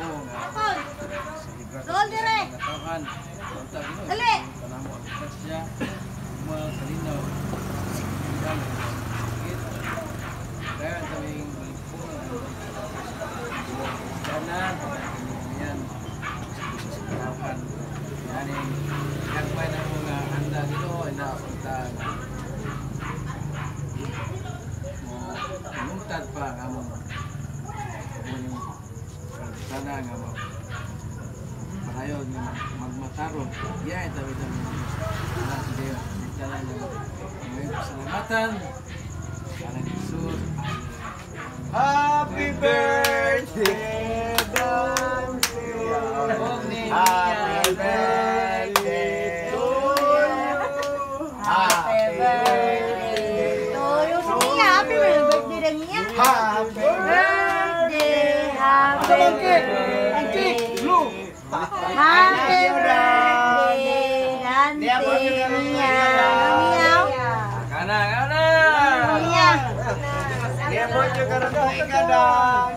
Roll dire. Kemudian yang anda kita mau menuntut pak kamu sana nga mo. Parayon nga magmataro. Ya ito ito na sige sana nga ngayon pasalamatan. Alang Jesus. Happy birthday. Happy birthday happy birthday. Happy birthday, Dante Mia. Miyaw. Kana, kana! Mia. Dia mau juga rendah kadang.